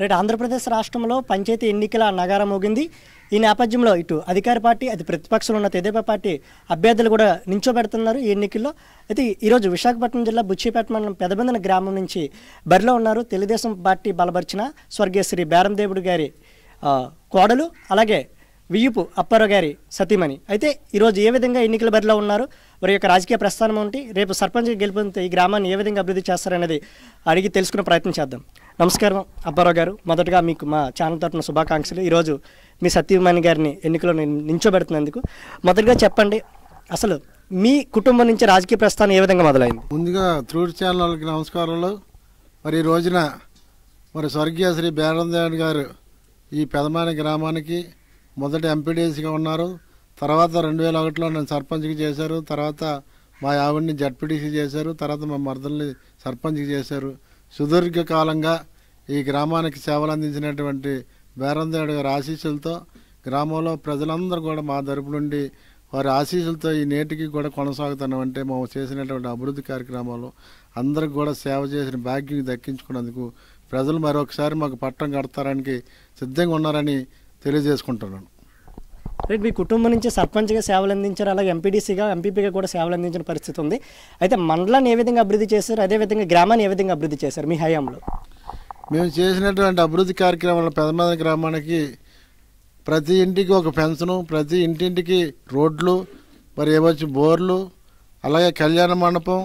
Rate Andhra Pradesh రాష్ట్రంలో పంచాయతీ ఎన్నికల నగారం మోగింది. ఈ నేపథ్యంలో ఇటు అధికార పార్టీ అది ప్రతిపక్షంలో ఉన్న తెదేపా పార్టీ అభ్యర్థులు కూడా నించోబెడుతున్నారు ఈ ఎన్నికల్లో. అయితే ఈరోజు విశాఖపట్నం జిల్లా బుచ్చిపేట మండలం పెదబందన గ్రామం నుంచి బరిలో ఉన్నారు. తెలుగుదేశం పార్టీ బలపరిచిన స్వర్గీయ శ్రీ బేరందేవుడు గారి కోడలు అలాగే వియ్యపు అప్పారావు గారి సతీమణి. అయితే ఈరోజు ఏ విధంగా ఎన్నికల బరిలో ఉన్నారు? వారి యొక్క రాజకీయ ప్రస్థానం ఉంటే రేపు సర్పంచ్ గెలుపొందితే ఈ గ్రామాన్ని ఏ విధంగా అభివృద్ధి చేస్తారనేది అడిగి తెలుసుకునే ప్రయత్నం చేద్దాం. నమస్కారం అబ్బారావు గారు. మొదటగా మీకు మా ఛానల్ తరఫున శుభాకాంక్షలు. ఈరోజు మీ సతీమణి గారిని ఎన్నికలో నించోబెడుతున్నందుకు మొదటగా చెప్పండి అసలు మీ కుటుంబం నుంచి రాజకీయ ప్రస్థానం ఏ విధంగా మొదలైంది? ముందుగా త్రూడ్ ఛానల్ నమస్కారాలు మరి ఈ రోజున మరి స్వర్గీయ శ్రీ బేరందేవుడు గారు ఈ పెదమాని గ్రామానికి మొదటి ఎంపీడీసీగా ఉన్నారు. తర్వాత రెండు వేల ఒకటిలో నన్ను సర్పంచ్కి చేశారు. తర్వాత మా ఆవిడ్ని జడ్పీటీసీ చేశారు. తర్వాత మా మరదల్ని సర్పంచ్కి చేశారు. సుదీర్ఘకాలంగా ఈ గ్రామానికి సేవలు అందించినటువంటి బేరందేడు గారి ఆశీస్సులతో గ్రామంలో ప్రజలందరూ కూడా మా తరపు నుండి వారి ఆశీస్సులతో ఈ నేటికి కూడా కొనసాగుతున్నామంటే మేము చేసినటువంటి అభివృద్ధి కార్యక్రమాలు అందరికి కూడా సేవ చేసిన భాగ్యం దక్కించుకున్నందుకు ప్రజలు మరొకసారి మాకు పట్టం కడతారానికి సిద్ధంగా ఉన్నారని తెలియజేసుకుంటున్నాను. రేపు మీ కుటుంబం నుంచి సర్పంచ్గా సేవలు అందించారు అలాగే ఎంపీడీసీగా ఎంపీపీగా కూడా సేవలు అందించిన పరిస్థితి ఉంది. అయితే మండలాన్ని ఏ విధంగా అభివృద్ధి చేశారు? అదేవిధంగా గ్రామాన్ని ఏ విధంగా అభివృద్ధి చేశారు మీ హయాంలో? మేము చేసినటువంటి అభివృద్ధి కార్యక్రమాలు పెదమాద గ్రామానికి ప్రతి ఇంటికి ఒక పెన్షను ప్రతి ఇంటింటికి రోడ్లు మరి ఏమొచ్చి బోర్లు అలాగే కళ్యాణ మండపం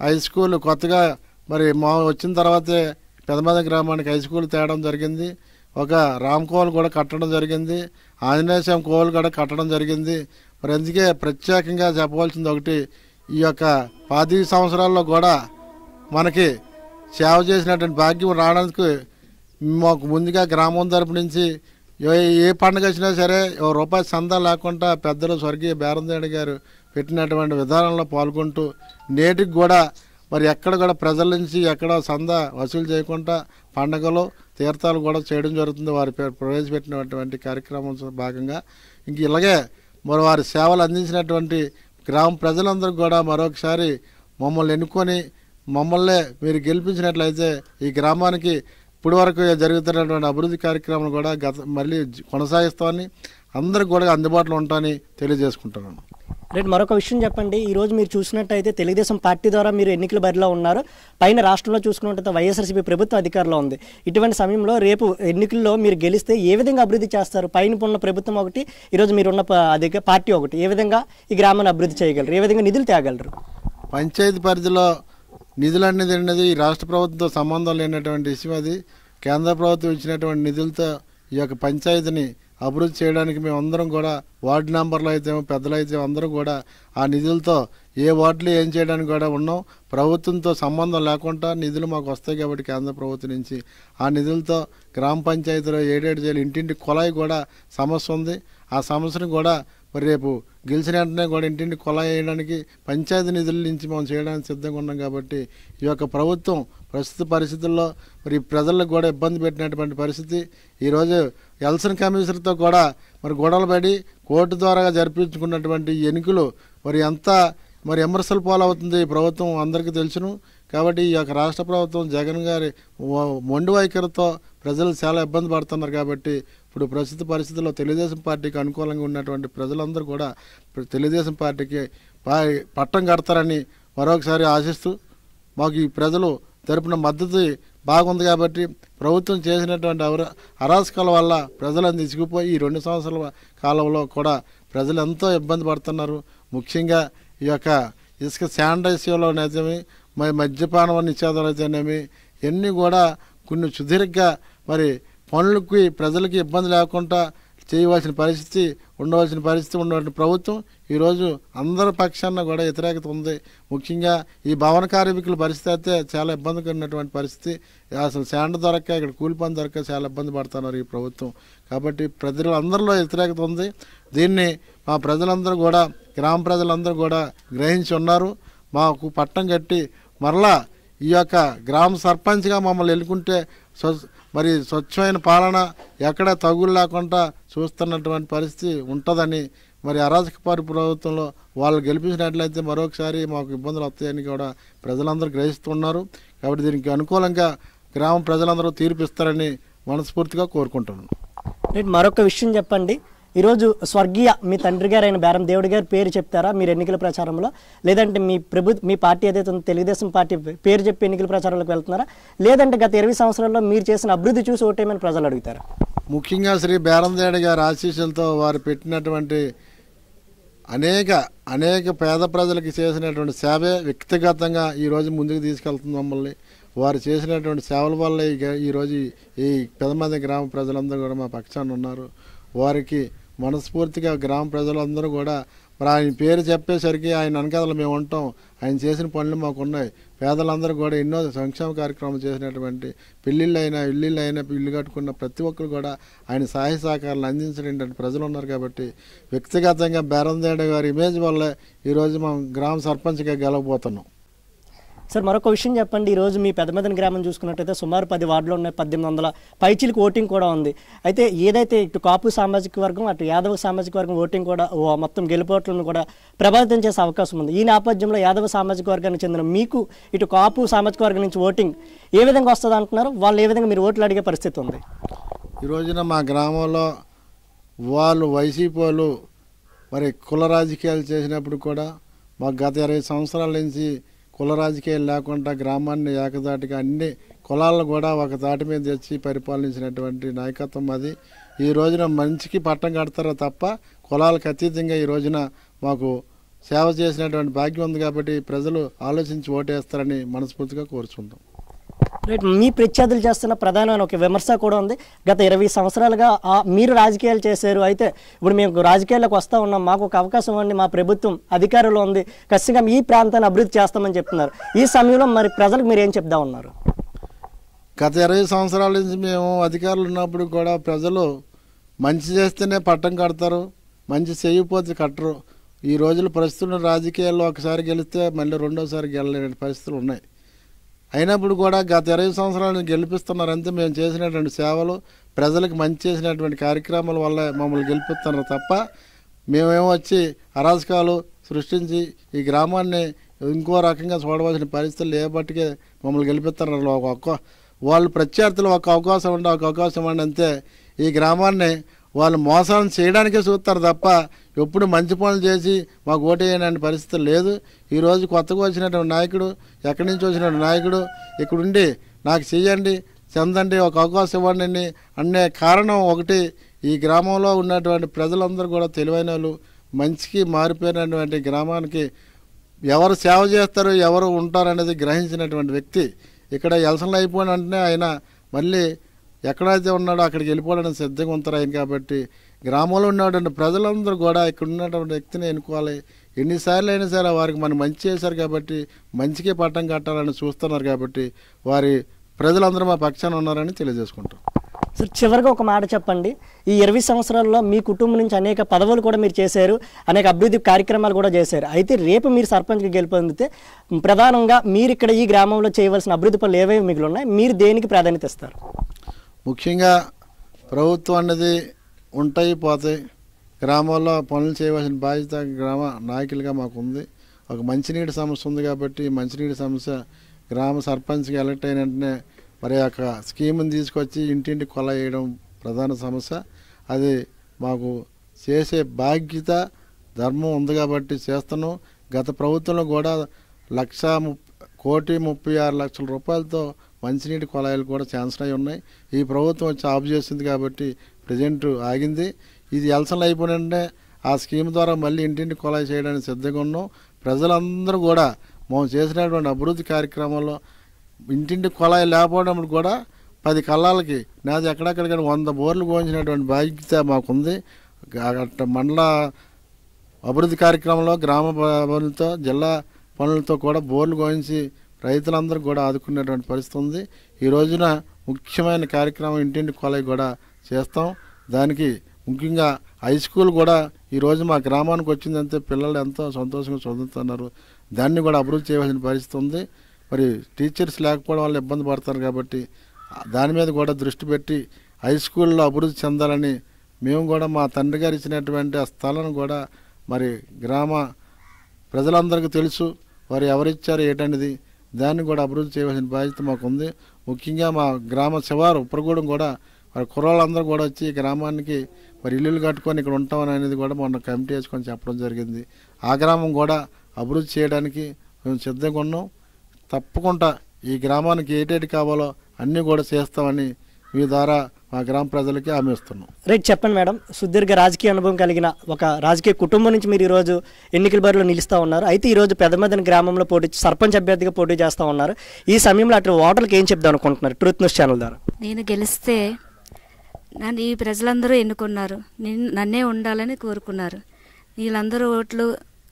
హై స్కూల్ కొత్తగా మరి మా వచ్చిన తర్వాతే పెదమాద గ్రామానికి హై స్కూల్ తేవడం జరిగింది. ఒక రామ్ కోల్ కూడా కట్టడం జరిగింది ఆంజనేయ స్వామి కోల్ కూడా కట్టడం జరిగింది. మరి అందుకే ప్రత్యేకంగా చెప్పవలసింది ఒకటి ఈ యొక్క పాతిక సంవత్సరాల్లో కూడా మనకి సేవ చేసినటువంటి భాగ్యం రావడానికి మాకు ముందుగా గ్రామం తరపు నుంచి ఏ ఏ పండుగ వచ్చినా సరే ఓ రూపాయి సందా లేకుండా పెద్దలు స్వర్గీయ బేరందేడి గారు పెట్టినటువంటి విధానంలో పాల్గొంటూ నేటికి కూడా మరి ఎక్కడ కూడా ప్రజల నుంచి ఎక్కడ సందా వసూలు చేయకుండా పండగలు తీర్థాలు కూడా చేయడం జరుగుతుంది. వారి ప్రవేశపెట్టినటువంటి కార్యక్రమం భాగంగా. ఇంక ఇలాగే మరి వారి సేవలు అందించినటువంటి గ్రామ ప్రజలందరూ కూడా మరొకసారి మమ్మల్ని ఎన్నుకొని మమ్మల్నే మీరు గెలిపించినట్లయితే ఈ గ్రామానికి ఇప్పటి వరకు జరుగుతున్నటువంటి అభివృద్ధి కార్యక్రమాలు కూడా గత మళ్ళీ కొనసాగిస్తామని అందరికి కూడా అందుబాటులో ఉంటామని తెలియజేసుకుంటున్నాను. రేపు మరొక విషయం చెప్పండి. ఈరోజు మీరు చూసినట్టయితే తెలుగుదేశం పార్టీ ద్వారా మీరు ఎన్నికల బరిలో ఉన్నారు. పైన రాష్ట్రంలో చూసుకున్నట్టయితే వైఎస్ఆర్సీపీ ప్రభుత్వం అధికారంలో ఉంది. ఇటువంటి సమయంలో రేపు ఎన్నికల్లో మీరు గెలిస్తే ఏ విధంగా అభివృద్ధి చేస్తారు? పైన ఉన్న ప్రభుత్వం ఒకటి ఈరోజు మీరున్న అధిక పార్టీ ఒకటి. ఏ విధంగా ఈ గ్రామాన్ని అభివృద్ధి చేయగలరు? ఏ విధంగా నిధులు తేగలరు? పంచాయతీ పరిధిలో నిధులు అనేది అనేది ఈ రాష్ట్ర ప్రభుత్వంతో సంబంధం లేనటువంటి విషయం అది. కేంద్ర ప్రభుత్వం ఇచ్చినటువంటి నిధులతో ఈ యొక్క పంచాయతీని అభివృద్ధి చేయడానికి మేము అందరం కూడా వార్డు మెంబర్లు అయితే పెద్దలు అయితే అందరం కూడా ఆ నిధులతో ఏ వార్డులు ఏం చేయడానికి కూడా ఉన్నాం. ప్రభుత్వంతో సంబంధం లేకుండా నిధులు మాకు వస్తాయి కాబట్టి కేంద్ర ప్రభుత్వం నుంచి ఆ నిధులతో గ్రామ పంచాయతీలో ఏడేడు చేయాలి ఇంటింటి కుళాయి కూడా సమస్య ఉంది. ఆ సమస్యను కూడా మరి రేపు గెలిచిన వెంటనే కూడా ఇంటింటి కుళాయి వేయడానికి పంచాయతీ నిధుల నుంచి మనం చేయడానికి సిద్ధంగా ఉన్నాం కాబట్టి ఈ యొక్క ప్రభుత్వం ప్రస్తుత పరిస్థితుల్లో మరి ప్రజలకు కూడా ఇబ్బంది పెట్టినటువంటి పరిస్థితి. ఈరోజు ఎల్సన్ కమిషనర్తో కూడా మరి గొడవలు పడి కోర్టు ద్వారా జరిపించుకున్నటువంటి ఎన్నికలు మరి ఎంత మరి విమర్శలు పాలవుతుంది ఈ ప్రభుత్వం అందరికీ తెలుసును. కాబట్టి ఈ యొక్క రాష్ట్ర ప్రభుత్వం జగన్ గారి వ- మొండి వైఖరితో ప్రజలు చాలా ఇబ్బంది పడుతున్నారు కాబట్టి ఇప్పుడు ప్రస్తుత పరిస్థితుల్లో తెలుగుదేశం పార్టీకి అనుకూలంగా ఉన్నటువంటి ప్రజలందరూ కూడా తెలుగుదేశం పార్టీకి పట్టం కడతారని మరొకసారి ఆశిస్తూ మాకు ఈ ప్రజలు తరపున మద్దతు బాగుంది కాబట్టి ప్రభుత్వం చేసినటువంటి అవర అరాచకాల వల్ల ప్రజలందరూ తీసుకుపోయి ఈ రెండు సంవత్సరాల కాలంలో కూడా ప్రజలు ఎంతో ఇబ్బంది పడుతున్నారు. ముఖ్యంగా ఈ యొక్క ఇసుక శానిటైజేషన్లో నిజమే మరి మద్యపానం నిషేధాలు అయితేనేమి ఇవన్నీ కూడా కొన్ని సుదీర్ఘ మరి పనులకి ప్రజలకి ఇబ్బంది లేకుండా చేయవలసిన పరిస్థితి ఉండవలసిన పరిస్థితి ఉన్నటువంటి ప్రభుత్వం ఈరోజు అందరి పక్షాన కూడా వ్యతిరేకత ఉంది. ముఖ్యంగా ఈ భవన కార్మికుల పరిస్థితి అయితే చాలా ఇబ్బందిగా ఉన్నటువంటి పరిస్థితి. అసలు శాండ దొరక్క ఇక్కడ కూలి పని దొరక్క చాలా ఇబ్బంది పడుతున్నారు ఈ ప్రభుత్వం. కాబట్టి ప్రజలు అందరిలో వ్యతిరేకత ఉంది. దీన్ని మా ప్రజలందరూ కూడా గ్రామ ప్రజలందరూ కూడా గ్రహించి ఉన్నారు. మాకు పట్టం కట్టి మరలా ఈ యొక్క గ్రామ సర్పంచ్గా మమ్మల్ని ఎన్నుకుంటే మరి స్వచ్ఛమైన పాలన ఎక్కడ తగులు లేకుండా చూస్తున్నటువంటి పరిస్థితి ఉంటుందని మరి అరాజక పారి ప్రభుత్వంలో వాళ్ళు గెలిపించినట్లయితే మరొకసారి మాకు ఇబ్బందులు వస్తాయని కూడా ప్రజలందరూ గ్రహిస్తున్నారు. కాబట్టి దీనికి అనుకూలంగా గ్రామ ప్రజలందరూ తీర్పిస్తారని మనస్ఫూర్తిగా కోరుకుంటున్నాను. మరొక విషయం చెప్పండి. ఈరోజు స్వర్గీయ మీ తండ్రి గారైన బేరం దేవుడి గారి పేరు చెప్తారా? మీరు ఎన్నికల ప్రచారంలో? లేదంటే మీ ప్రభు మీ పార్టీ ఏదైతే ఉందో తెలుగుదేశం పార్టీ పేరు చెప్పి ఎన్నికల ప్రచారంలోకి వెళ్తున్నారా? లేదంటే గత ఇరవై సంవత్సరాల్లో మీరు చేసిన అభివృద్ధి చూసి ఓటేమని ప్రజలు అడుగుతారా? ముఖ్యంగా శ్రీ బేరందేడి గారి ఆశీస్సులతో వారు పెట్టినటువంటి అనేక అనేక పేద ప్రజలకు చేసినటువంటి సేవే వ్యక్తిగతంగా ఈరోజు ముందుకు తీసుకెళ్తుంది మమ్మల్ని. వారు చేసినటువంటి సేవల వల్ల ఈరోజు ఈ- ఈ పెదమంది గ్రామ ప్రజలందరూ కూడా మా పక్షాన ఉన్నారు. వారికి మనస్ఫూర్తిగా గ్రామ ప్రజలందరూ కూడా మరి ఆయన పేరు చెప్పేసరికి ఆయన వెనకాల మేము ఉంటాం. ఆయన చేసిన పనులు మాకు ఉన్నాయి పేదలందరూ కూడా ఎన్నో సంక్షేమ కార్యక్రమాలు చేసినటువంటి పెళ్ళిళ్ళు అయినా ఇల్లు అయినా ఇల్లు కట్టుకున్న ప్రతి ఒక్కరు కూడా ఆయన సహాయ సహకారాలు అందించినటువంటి ప్రజలు ఉన్నారు కాబట్టి వ్యక్తిగతంగా బేరందేడ గారి ఇమేజ్ వల్ల ఈరోజు మనం గ్రామ సర్పంచ్గా గెలవబోతున్నాం. సార్ మరొక విషయం చెప్పండి. ఈరోజు మీ పెద్దమదన గ్రామం చూసుకున్నట్టయితే సుమారు పది వార్డులు ఉన్నాయి పద్దెనిమిది వందల పైచీలకు ఓటింగ్ కూడా ఉంది. అయితే ఏదైతే ఇటు కాపు సామాజిక వర్గం అటు యాదవ సామాజిక వర్గం ఓటింగ్ కూడా ఓ మొత్తం గెలుపోట్లను కూడా ప్రభావితం చేసే అవకాశం ఉంది. ఈ నేపథ్యంలో యాదవ సామాజిక వర్గానికి చెందిన మీకు ఇటు కాపు సామాజిక వర్గం నుంచి ఓటింగ్ ఏ విధంగా వస్తుంది అంటున్నారు? వాళ్ళు ఏ విధంగా మీరు ఓట్లు అడిగే పరిస్థితి ఉంది? ఈ రోజున మా గ్రామంలో వాళ్ళు వైసీపీ వాళ్ళు మరి కుల రాజకీయాలు చేసినప్పుడు కూడా మాకు గత ఇరవై సంవత్సరాల నుంచి కుల రాజకీయాలు లేకుండా గ్రామాన్ని ఏకదాటిగా అన్ని కులాలను కూడా ఒక తాటి మీద తెచ్చి పరిపాలించినటువంటి నాయకత్వం అది. ఈ రోజున మంచికి పట్టం కడతారో తప్ప కులాలకు అతీతంగా ఈ రోజున మాకు సేవ చేసినటువంటి భాగ్యం ఉంది కాబట్టి ప్రజలు ఆలోచించి ఓటేస్తారని మనస్ఫూర్తిగా కోరుచుకుంటాం రైట్ మీ ప్రత్యర్థులు చేస్తున్న ప్రధానమైన ఒక విమర్శ కూడా ఉంది. గత ఇరవై సంవత్సరాలుగా మీరు రాజకీయాలు చేశారు. అయితే ఇప్పుడు మేము రాజకీయాల్లోకి వస్తూ ఉన్నాం. మాకు ఒక అవకాశం అండి మా ప్రభుత్వం అధికారంలో ఉంది. ఖచ్చితంగా ఈ ప్రాంతాన్ని అభివృద్ధి చేస్తామని చెప్తున్నారు. ఈ సమయంలో మరి ప్రజలకు మీరు ఏం చెప్దా ఉన్నారు? గత ఇరవై సంవత్సరాల నుంచి మేము అధికారులు ఉన్నప్పుడు కూడా ప్రజలు మంచి చేస్తేనే పట్టం కడతారు. మంచి చేయకపోతే కట్టరు. ఈ రోజులు ప్రస్తుతం రాజకీయాల్లో ఒకసారి గెలిస్తే మళ్ళీ రెండోసారి గెలలేని పరిస్థితులు ఉన్నాయి. అయినప్పుడు కూడా గత ఇరవై సంవత్సరాలను గెలిపిస్తున్నారంతే మేము చేసినటువంటి సేవలు ప్రజలకు మంచి చేసినటువంటి కార్యక్రమాల వల్ల మమ్మల్ని గెలిపిస్తున్నారు తప్ప మేమేమో వచ్చి అరాజకాలు సృష్టించి ఈ గ్రామాన్ని ఇంకో రకంగా చూడవలసిన పరిస్థితులు లేబట్టికే మమ్మల్ని గెలిపిస్తున్నారు. ఒక్కొక్క ఒక్క వాళ్ళు ప్రత్యర్థులు ఒక అవకాశం ఉండే ఒక అవకాశం ఉండి అంతే ఈ గ్రామాన్ని వాళ్ళు మోసం చేయడానికే చూస్తారు తప్ప ఎప్పుడు మంచి పనులు చేసి మాకు ఓటేయని పరిస్థితి లేదు. ఈరోజు కొత్తగా వచ్చినటువంటి నాయకుడు ఎక్కడి నుంచి వచ్చినటువంటి నాయకుడు ఇక్కడుండి నాకు చేయండి చెందండి ఒక అవకాశం ఇవ్వండి అని అనే కారణం ఒకటి ఈ గ్రామంలో ఉన్నటువంటి ప్రజలందరూ కూడా తెలివైన వాళ్ళు మంచికి మారిపోయినటువంటి గ్రామానికి ఎవరు సేవ చేస్తారు ఎవరు ఉంటారు అనేది గ్రహించినటువంటి వ్యక్తి. ఇక్కడ ఎలసన్లు అయిపోయిన వెంటనే ఆయన మళ్ళీ ఎక్కడైతే ఉన్నాడో అక్కడికి వెళ్ళిపోవడానికి సిద్ధంగా ఉంటారు ఆయన కాబట్టి గ్రామంలో ఉన్నటువంటి ప్రజలందరూ కూడా ఇక్కడ ఉన్నటువంటి వ్యక్తిని ఎన్నుకోవాలి. ఎన్నిసార్లు అయినా సరే వారికి మనం మంచి చేశారు కాబట్టి మంచికే పట్టం కట్టాలని చూస్తున్నారు కాబట్టి వారి ప్రజలందరూ మా పక్షాన ఉన్నారని తెలియజేసుకుంటాం. సార్ చివరిగా ఒక మాట చెప్పండి. ఈ ఇరవై సంవత్సరాల్లో మీ కుటుంబం నుంచి అనేక పదవులు కూడా మీరు చేశారు అనేక అభివృద్ధి కార్యక్రమాలు కూడా చేశారు. అయితే రేపు మీరు సర్పంచ్కి గెలుపొందితే ప్రధానంగా మీరు ఇక్కడ ఈ గ్రామంలో చేయవలసిన అభివృద్ధి పనులు ఏవేవి మిగిలి ఉన్నాయి? మీరు దేనికి ప్రాధాన్యత ఇస్తారు? ముఖ్యంగా ప్రభుత్వం అనేది ఉంటాయి పోతాయి. గ్రామాల్లో పనులు చేయవలసిన బాధ్యత గ్రామ నాయకులుగా మాకు ఉంది ఒక మంచినీటి సమస్య ఉంది కాబట్టి మంచినీటి సమస్య గ్రామ సర్పంచ్కి ఎలక్ట్ అయిన వెంటనే మరి యొక్క స్కీమ్ని తీసుకొచ్చి ఇంటింటి కొల వేయడం ప్రధాన సమస్య. అది మాకు చేసే బాధ్యత ధర్మం ఉంది కాబట్టి చేస్తున్నాం. గత ప్రభుత్వంలో కూడా లక్ష ముప్ కోటి ముప్పై ఆరు లక్షల రూపాయలతో మంచినీటి కొలాయిలు కూడా శాంక్షన్ అయి ఉన్నాయి. ఈ ప్రభుత్వం వచ్చి ఆఫ్ చేసింది కాబట్టి ప్రజెంట్ ఆగింది. ఇది ఎలసన్లు అయిపోయినంటే ఆ స్కీమ్ ద్వారా మళ్ళీ ఇంటింటి కొలాయి చేయడానికి సిద్ధంగా ఉన్నాం. ప్రజలందరూ కూడా మేము చేసినటువంటి అభివృద్ధి కార్యక్రమంలో ఇంటింటి కొలాయి లేకపోవడం కూడా పది కళ్ళాలకి నాది ఎక్కడెక్కడికైనా వంద బోర్లు గోయించినటువంటి బాధ్యత మాకుంది. అట్ట మండల అభివృద్ధి కార్యక్రమంలో గ్రామ పనులతో జిల్లా పనులతో కూడా బోర్లు గోయించి రైతులందరూ కూడా ఆదుకునేటువంటి పరిస్థితి ఉంది. ఈ రోజున ముఖ్యమైన కార్యక్రమం ఇంటింటి కొలై కూడా చేస్తాం. దానికి ముఖ్యంగా హై స్కూల్ కూడా ఈ రోజు మా గ్రామానికి వచ్చిందంటే పిల్లలు ఎంతో సంతోషంగా చదువుతున్నారు. దాన్ని కూడా అభివృద్ధి చేయవలసిన పరిస్థితి ఉంది. మరి టీచర్స్ లేకపోవడం వల్ల ఇబ్బంది పడతారు కాబట్టి దాని మీద కూడా దృష్టి పెట్టి హై స్కూల్లో అభివృద్ధి చెందాలని మేము కూడా మా తండ్రి గారు ఇచ్చినటువంటి ఆ స్థలం కూడా మరి గ్రామ ప్రజలందరికీ తెలుసు. వారు ఎవరిచ్చారు ఏటనేది దాన్ని కూడా అభివృద్ధి చేయవలసిన బాధ్యత మాకుంది. ముఖ్యంగా మా గ్రామ శివారు ఉప్పరగూడెం కూడా వారి కుర్రాళ్ళందరూ కూడా వచ్చి ఈ గ్రామానికి మరి ఇల్లులు కట్టుకొని ఇక్కడ ఉంటామని అనేది కూడా మొన్న కమిటీ వేసుకొని చెప్పడం జరిగింది. ఆ గ్రామం కూడా అభివృద్ధి చేయడానికి మేము సిద్ధంగా ఉన్నాం. తప్పకుండా ఈ గ్రామానికి ఏటేటి కావాలో అన్నీ కూడా చేస్తామని మీ ద్వారా మా గ్రామ ప్రజలకి హామీ ఇస్తున్నాం. రైట్ చెప్పండి మేడం. సుదీర్ఘ రాజకీయ అనుభవం కలిగిన ఒక రాజకీయ కుటుంబం నుంచి మీరు ఈరోజు ఎన్నికల బరిలో నిలుస్తూ ఉన్నారు. అయితే ఈరోజు పెద్దమదన గ్రామంలో పోటీ సర్పంచ్ అభ్యర్థిగా పోటీ చేస్తూ ఉన్నారు. ఈ సమయంలో అటు ఓటర్లకు ఏం చెప్దాం అనుకుంటున్నారు? ట్రూత్ న్యూస్ ఛానల్ ద్వారా. నేను గెలిస్తే నన్ను ఈ ప్రజలందరూ ఎన్నుకున్నారు. నేను నన్నే ఉండాలని కోరుకున్నారు. వీళ్ళందరూ ఓట్లు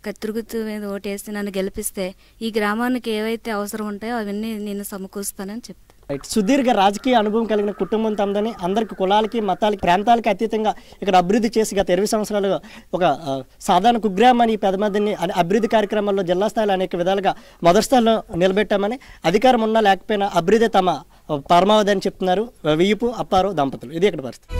కత్తిరుగుతూ మీద ఓటేసి నన్ను గెలిపిస్తే ఈ గ్రామానికి ఏవైతే అవసరం ఉంటాయో అవన్నీ నేను సమకూరుస్తానని చెప్తాను రైట్ సుదీర్ఘ రాజకీయ అనుభవం కలిగిన కుటుంబం తమదని అందరికి కులాలకి మతాలకి ప్రాంతాలకి అతీతంగా ఇక్కడ అభివృద్ధి చేసి గత ఇరవై సంవత్సరాలుగా ఒక సాధారణ కుగ్రామాన్ని పెదమదిని అభివృద్ధి కార్యక్రమాల్లో జిల్లా స్థాయిలో అనేక విధాలుగా మొదటి స్థాయిలో నిలబెట్టామని అధికారం ఉన్నా లేకపోయినా అభివృద్ధి తమ పరమావధి అని చెప్తున్నారు. వియ్యపు అప్పారు దంపతులు. ఇది ఇక్కడ పరిస్థితి.